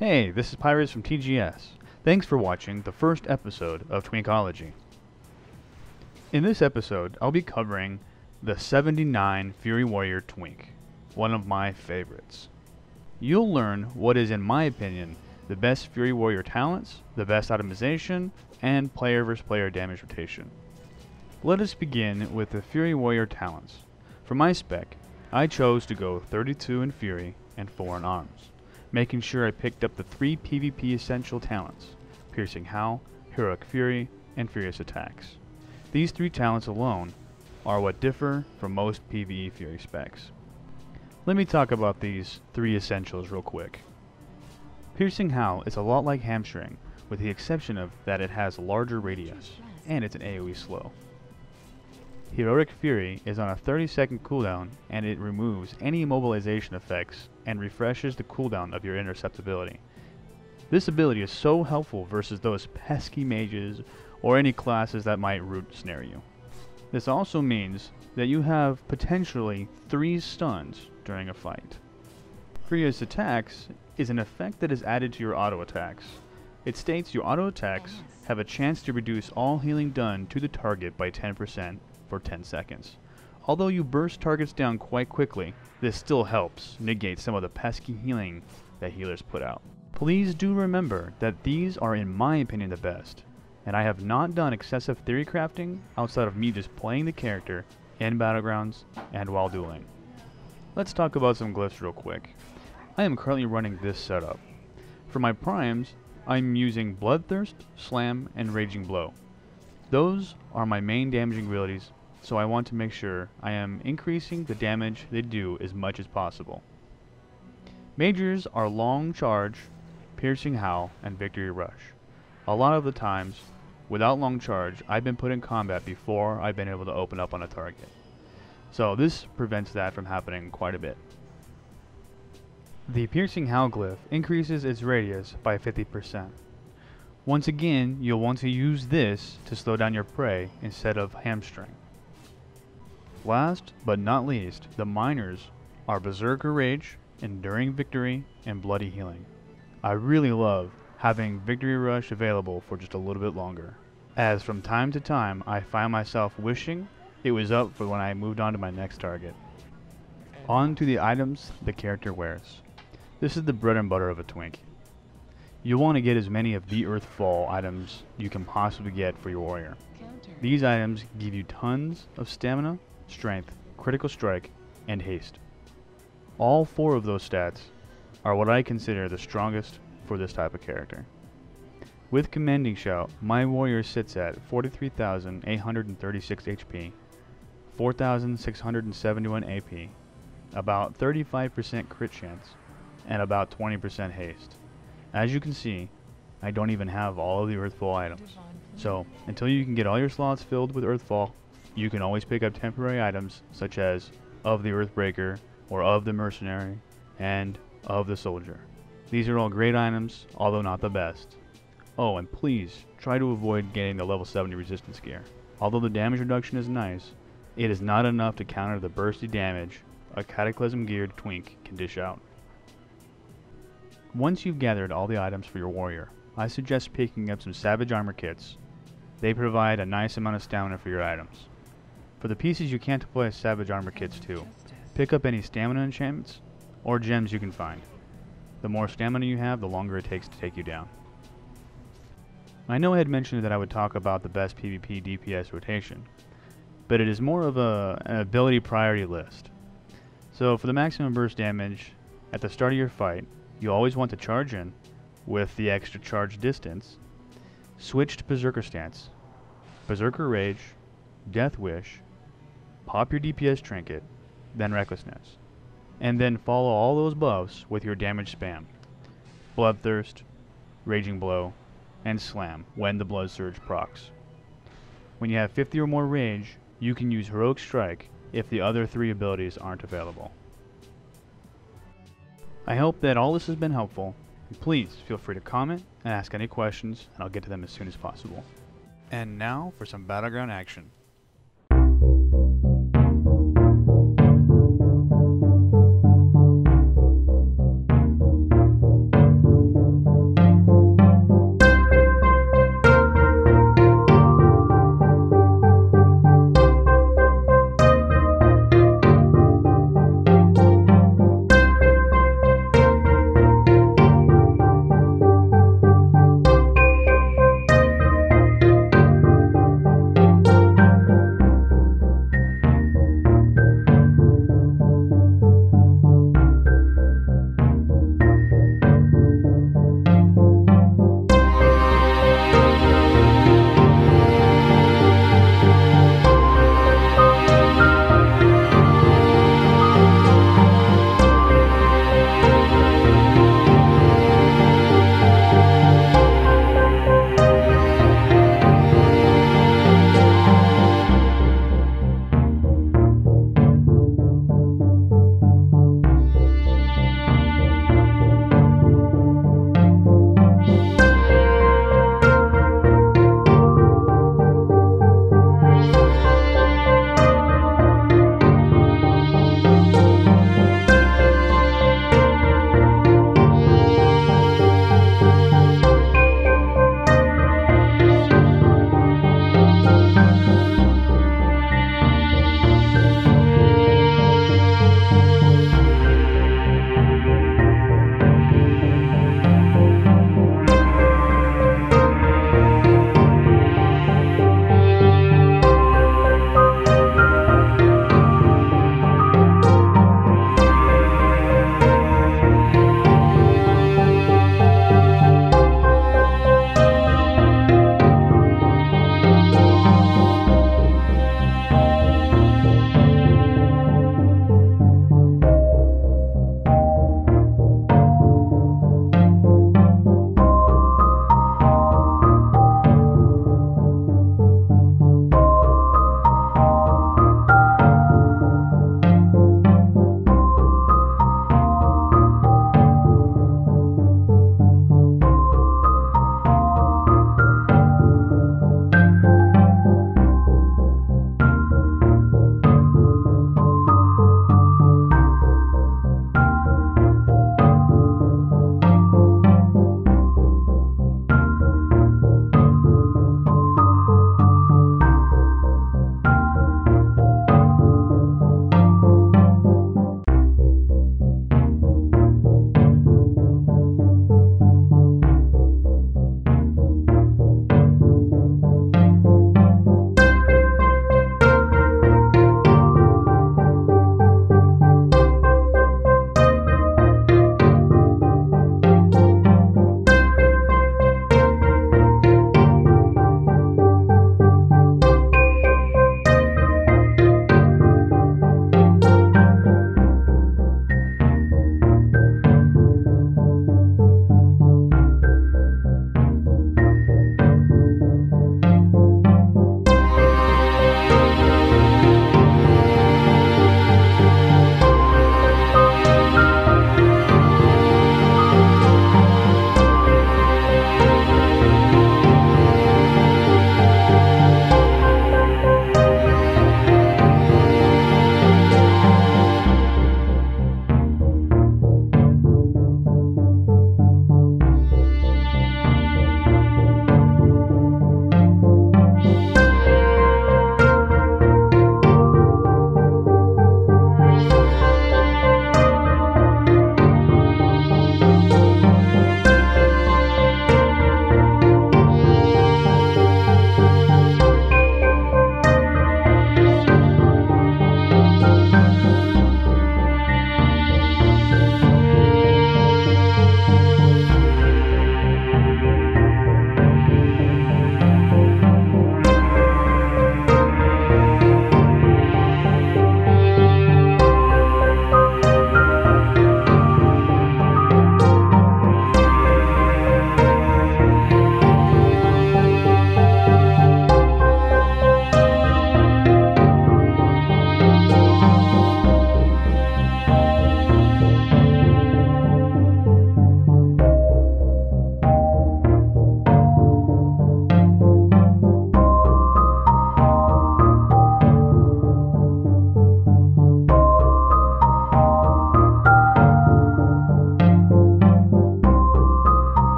Hey, this is Piyrez from TGS. Thanks for watching the first episode of Twinkology. In this episode, I'll be covering the 79 Fury Warrior Twink, one of my favorites. You'll learn what is, in my opinion, the best Fury Warrior talents, the best itemization, and player vs player damage rotation. Let us begin with the Fury Warrior talents. For my spec, I chose to go 32 in Fury and 4 in Arms making sure I picked up the three PvP essential talents, Piercing Howl, Heroic Fury, and Furious Attacks. These three talents alone are what differ from most PvE Fury specs. Let me talk about these three essentials real quick. Piercing Howl is a lot like Hamstring, with the exception of that it has a larger radius, and it's an AoE slow. Heroic Fury is on a 30 second cooldown and it removes any immobilization effects and refreshes the cooldown of your interceptability. This ability is so helpful versus those pesky mages or any classes that might root snare you. This also means that you have potentially 3 stuns during a fight. Furious Attacks is an effect that is added to your auto attacks. It states your auto attacks have a chance to reduce all healing done to the target by 10% for 10 seconds. Although you burst targets down quite quickly, this still helps negate some of the pesky healing that healers put out. Please do remember that these are in my opinion the best, and I have not done excessive theory crafting outside of me just playing the character in Battlegrounds and while dueling. Let's talk about some glyphs real quick. I am currently running this setup. For my primes, I'm using Bloodthirst, Slam, and Raging Blow. Those are my main damaging abilities so I want to make sure I am increasing the damage they do as much as possible. Majors are Long Charge, Piercing Howl, and Victory Rush. A lot of the times, without Long Charge, I've been put in combat before I've been able to open up on a target. So this prevents that from happening quite a bit. The Piercing Howl glyph increases its radius by 50%. Once again, you'll want to use this to slow down your prey instead of hamstring. Last but not least, the minors are Berserker Rage, Enduring Victory, and Bloody Healing. I really love having Victory Rush available for just a little bit longer, as from time to time I find myself wishing it was up for when I moved on to my next target. On to the items the character wears. This is the bread and butter of a twink. You'll want to get as many of the Earthfall items you can possibly get for your warrior. These items give you tons of stamina strength, critical strike, and haste. All four of those stats are what I consider the strongest for this type of character. With Commanding Shout, my warrior sits at 43,836 HP, 4,671 AP, about 35% crit chance, and about 20% haste. As you can see, I don't even have all of the Earthfall items. So, until you can get all your slots filled with Earthfall, you can always pick up temporary items such as of the Earthbreaker or of the Mercenary and of the Soldier. These are all great items, although not the best. Oh, and please try to avoid getting the level 70 resistance gear. Although the damage reduction is nice, it is not enough to counter the bursty damage a Cataclysm geared twink can dish out. Once you've gathered all the items for your warrior, I suggest picking up some Savage Armor kits. They provide a nice amount of stamina for your items. For the pieces you can't deploy Savage Armor kits to, pick up any stamina enchantments or gems you can find. The more stamina you have, the longer it takes to take you down. I know I had mentioned that I would talk about the best PvP DPS rotation, but it is more of a, an ability priority list. So for the maximum burst damage, at the start of your fight, you always want to charge in with the extra charge distance, switch to Berserker stance, Berserker Rage, Death Wish, pop your DPS trinket, then Recklessness. And then follow all those buffs with your damage spam. Bloodthirst, Raging Blow, and Slam when the Blood Surge procs. When you have 50 or more rage, you can use Heroic Strike if the other three abilities aren't available. I hope that all this has been helpful, and please feel free to comment and ask any questions, and I'll get to them as soon as possible. And now for some battleground action.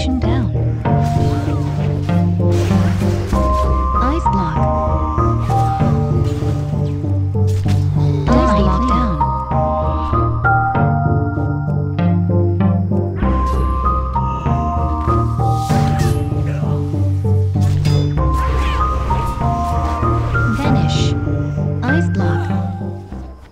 Activation down.